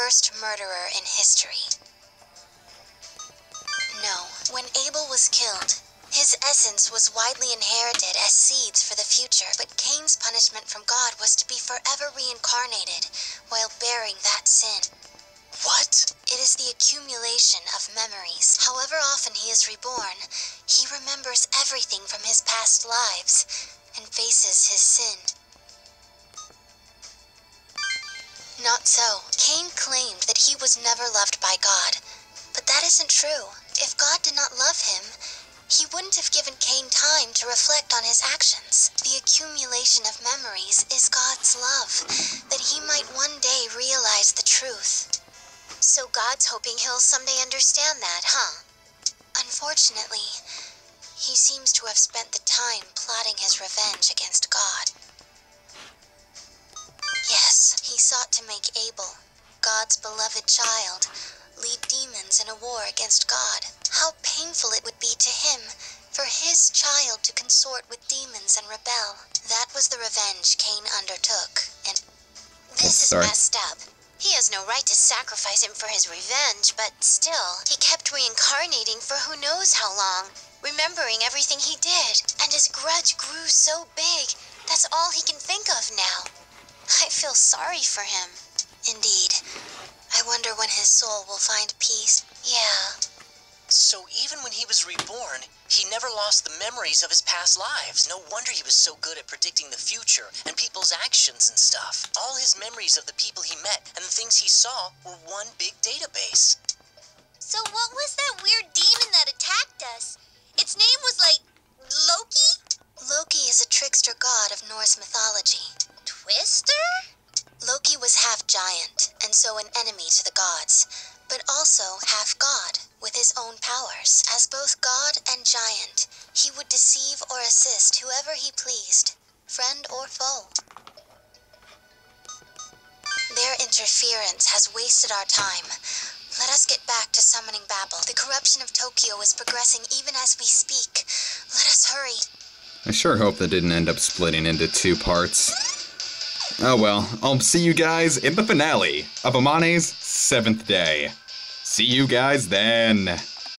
first murderer in history. No, when Abel was killed, his essence was widely inherited as seeds for the future, but Cain's punishment from God was to be forever reincarnated while bearing that sin. What? It is the accumulation of memories. However often he is reborn, he remembers everything from his past lives and faces his sin. Not so. Cain claimed that he was never loved by God, but that isn't true. If God did not love him, he wouldn't have given Cain time to reflect on his actions. The accumulation of memories is God's love, that he might one day realize the truth. So God's hoping he'll someday understand that, huh? Unfortunately, he seems to have spent the time plotting his revenge against God. Make Abel, God's beloved child, lead demons in a war against God. How painful it would be to him for his child to consort with demons and rebel. That was the revenge Cain undertook, and this is messed up. He has no right to sacrifice him for his revenge, but still, he kept reincarnating for who knows how long, remembering everything he did, and his grudge grew so big, that's all he can think of now. I feel sorry for him. Indeed. I wonder when his soul will find peace. Yeah. So even when he was reborn, he never lost the memories of his past lives. No wonder he was so good at predicting the future and people's actions and stuff. All his memories of the people he met and the things he saw were one big database. So what was that weird demon that attacked us? Its name was like Loki? Loki is a trickster god of Norse mythology. Twister? Loki was half giant, and so an enemy to the gods, but also half god, with his own powers. As both god and giant, he would deceive or assist whoever he pleased, friend or foe. Their interference has wasted our time. Let us get back to summoning Babel. The corruption of Tokyo is progressing even as we speak. Let us hurry. I sure hope that didn't end up splitting into two parts. Oh well, I'll see you guys in the finale of Amane's seventh day. See you guys then.